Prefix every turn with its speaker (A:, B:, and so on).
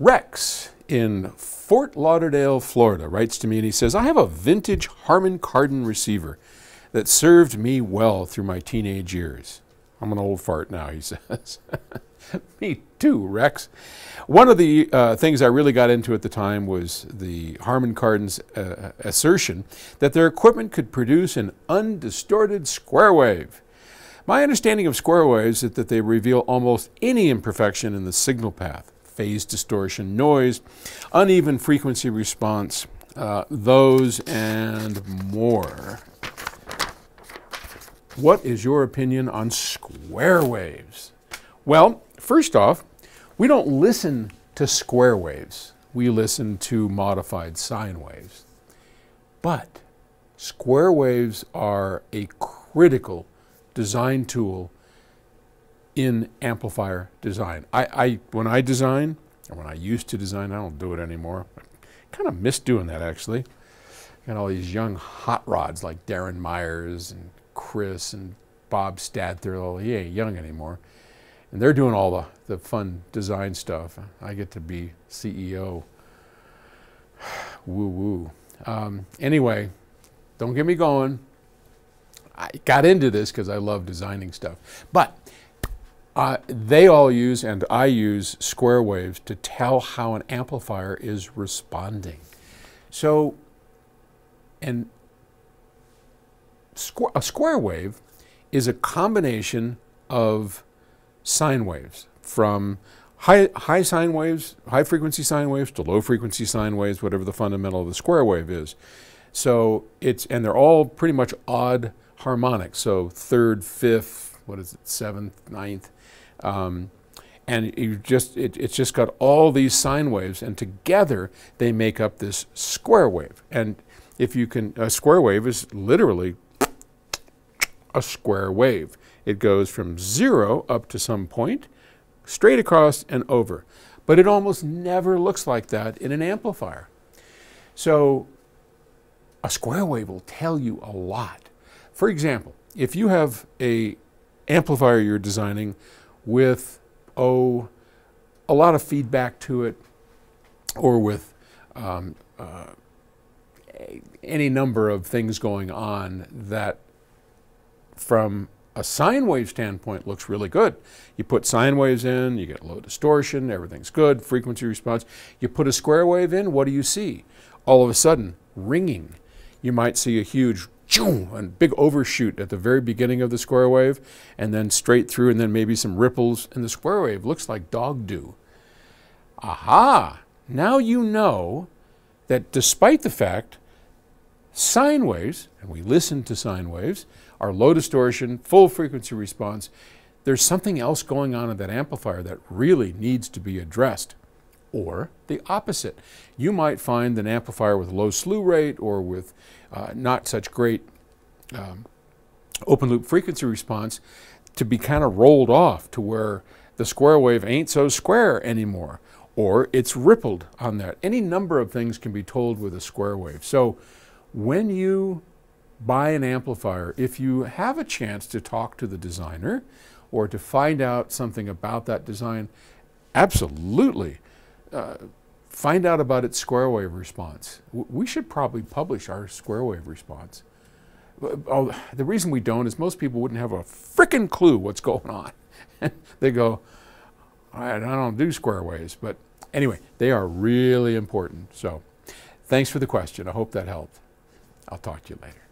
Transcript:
A: Rex in Fort Lauderdale, Florida writes to me and he says, I have a vintage Harman Kardon receiver that served me well through my teenage years. I'm an old fart now, he says. me too, Rex. One of the uh, things I really got into at the time was the Harman Kardon's uh, assertion that their equipment could produce an undistorted square wave. My understanding of square waves is that they reveal almost any imperfection in the signal path phase distortion, noise, uneven frequency response, uh, those and more. What is your opinion on square waves? Well, first off, we don't listen to square waves. We listen to modified sine waves. But square waves are a critical design tool in amplifier design. I, I, when I design, or when I used to design, I don't do it anymore. I kind of miss doing that actually. Got all these young hot rods like Darren Myers and Chris and Bob Stadtherr. Oh, he ain't young anymore. And they're doing all the, the fun design stuff. I get to be CEO. woo woo. Um, anyway, don't get me going. I got into this because I love designing stuff. But they all use, and I use, square waves to tell how an amplifier is responding. So, and a square wave is a combination of sine waves from high, high sine waves, high frequency sine waves to low frequency sine waves, whatever the fundamental of the square wave is. So it's, and they're all pretty much odd harmonics. So third, fifth, what is it, seventh, ninth. Um, and you just, it, it's just got all these sine waves and together they make up this square wave. And if you can, a square wave is literally a square wave. It goes from zero up to some point, straight across and over. But it almost never looks like that in an amplifier. So a square wave will tell you a lot. For example, if you have a amplifier you're designing with, oh, a lot of feedback to it, or with um, uh, any number of things going on that from a sine wave standpoint looks really good. You put sine waves in, you get low distortion, everything's good, frequency response. You put a square wave in, what do you see? All of a sudden, ringing. You might see a huge a big overshoot at the very beginning of the square wave, and then straight through, and then maybe some ripples in the square wave. Looks like dog do. Aha! Now you know that despite the fact sine waves, and we listen to sine waves, are low distortion, full frequency response, there's something else going on in that amplifier that really needs to be addressed. Or the opposite. You might find an amplifier with low slew rate or with uh, not such great um, open loop frequency response to be kind of rolled off to where the square wave ain't so square anymore or it's rippled on that. Any number of things can be told with a square wave. So when you buy an amplifier, if you have a chance to talk to the designer or to find out something about that design, absolutely uh, find out about its square wave response. we should probably publish our square wave response. Oh, the reason we don't is most people wouldn't have a frickin' clue what's going on. they go, I don't do square waves. But anyway, they are really important. So thanks for the question. I hope that helped. I'll talk to you later.